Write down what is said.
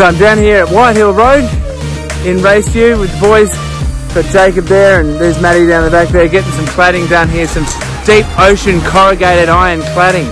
So I'm down here at White Hill Road in Raceview with the boys. Got Jacob there and there's Maddie down the back there getting some cladding down here, some deep ocean corrugated iron cladding.